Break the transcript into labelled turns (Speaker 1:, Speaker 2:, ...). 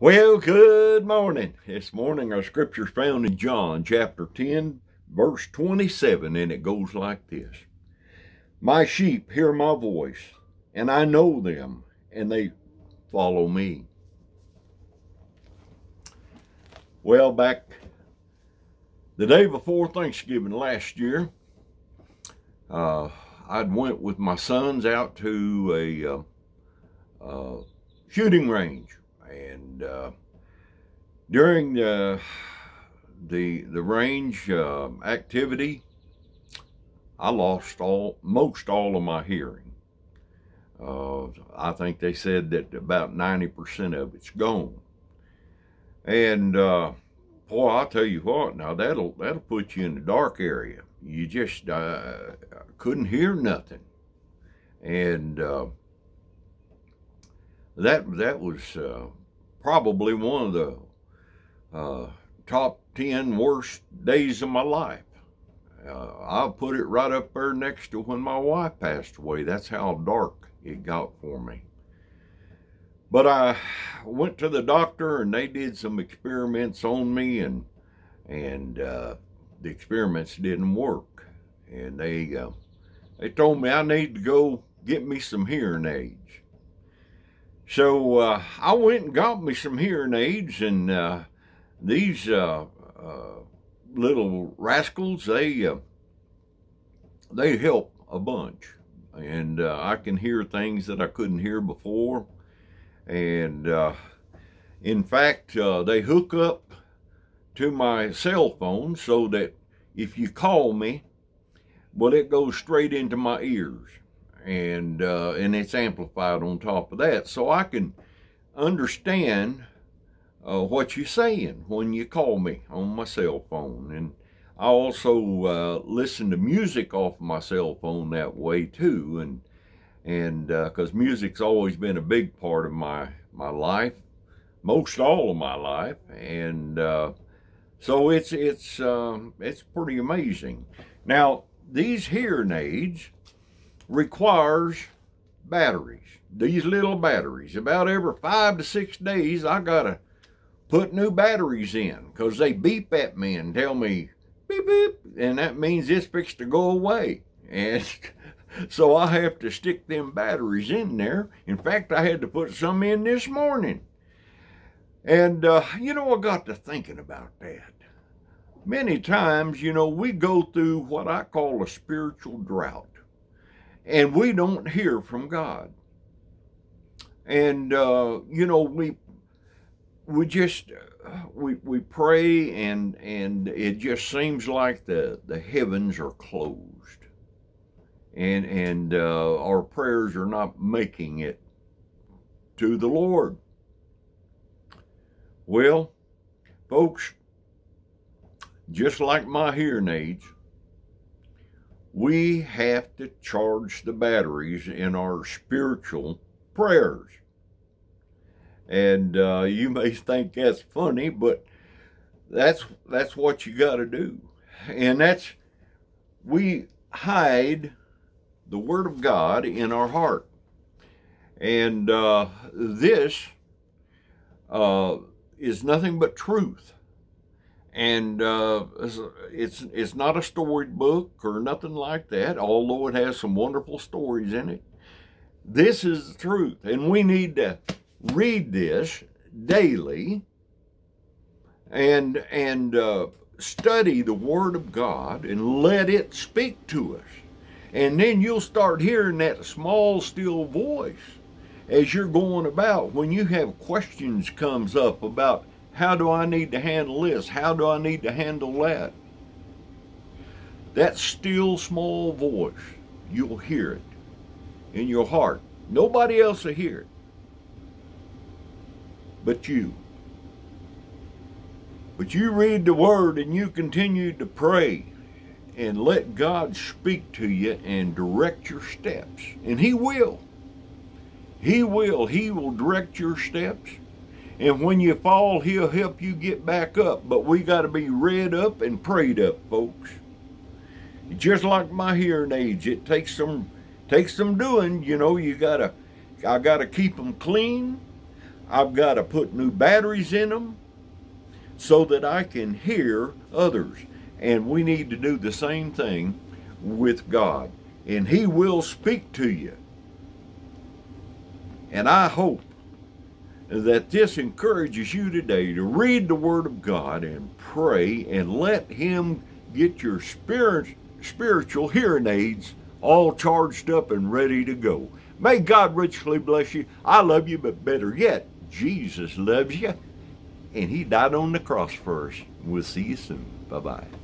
Speaker 1: Well, good morning. This morning our scripture's found in John chapter 10, verse 27, and it goes like this. My sheep hear my voice, and I know them, and they follow me. Well, back the day before Thanksgiving last year, uh, I'd went with my sons out to a uh, uh, shooting range and uh, during the the the range uh, activity, I lost all most all of my hearing. Uh, I think they said that about ninety percent of it's gone. And uh, boy, I'll tell you what, now that'll that'll put you in the dark area. You just uh, couldn't hear nothing, and uh, that that was uh, probably one of the uh, top 10 worst days of my life. Uh, I'll put it right up there next to when my wife passed away. That's how dark it got for me. But I went to the doctor and they did some experiments on me and and uh, the experiments didn't work. And they uh, they told me I need to go get me some hearing aids. So uh, I went and got me some hearing aids, and uh, these uh, uh little rascals they uh, they help a bunch, and uh, I can hear things that I couldn't hear before, and in fact they hook up to my cell phone so that if you call me, well it goes straight into my ears and uh, and it's amplified on top of that, so I can understand uh, what you're saying when you call me on my cell phone, and I also uh, listen to music off my cell phone that way too, and and because uh, music's always been a big part of my my life, most all of my life, and uh, so it's it's um, it's pretty amazing. Now these hearing aids requires batteries. These little batteries. About every five to six days, I gotta put new batteries in because they beep at me and tell me beep beep, and that means it's fixed to go away. And so I have to stick them batteries in there. In fact, I had to put some in this morning. And, uh, you know, I got to thinking about that. Many times, you know, we go through what I call a spiritual drought and we don't hear from God. And uh, you know, we we just we we pray and and it just seems like the the heavens are closed, and and uh, our prayers are not making it to the Lord. Well, folks, just like my hearing aids, we have to charge the batteries in our spiritual prayers. And uh, you may think that's funny, but that's that's what you got to do, and that's we hide the Word of God in our heart, and uh, this uh, is nothing but truth and uh, it's it's not a storybook or nothing like that. Although it has some wonderful stories in it, this is the truth, and we need to read this daily and and uh, study the Word of God and let it speak to us, and then you'll start hearing that small still voice as you're going about. When you have questions comes up about how do I need to handle this? How do I need to handle that? That still small voice, you'll hear it in your heart. Nobody else will hear it but you. But you read the word and you continue to pray and let God speak to you and direct your steps. And He will. He will. He will direct your steps. And when you fall, he'll help you get back up. But we got to be read up and prayed up, folks. Just like my hearing aids, it takes some takes some doing. You know, you gotta I gotta keep them clean. I've got to put new batteries in them so that I can hear others. And we need to do the same thing with God. And He will speak to you. And I hope that this encourages you today to read the Word of God and pray and let Him get your spirit, spiritual hearing aids all charged up and ready to go. May God richly bless you. I love you, but better yet, Jesus loves you, and He died on the cross for us. We'll see you soon. Bye bye.